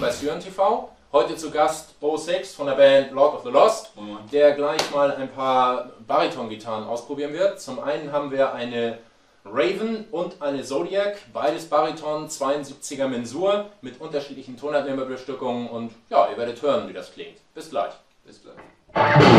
Bei Hören TV. Heute zu Gast Bo Six von der Band Lord of the Lost, der gleich mal ein paar Bariton-Gitarren ausprobieren wird. Zum einen haben wir eine Raven und eine Zodiac, beides Bariton 72er Mensur mit unterschiedlichen Tonabnehmerbestückungen und ja, ihr werdet hören, wie das klingt. Bis gleich. Bis gleich.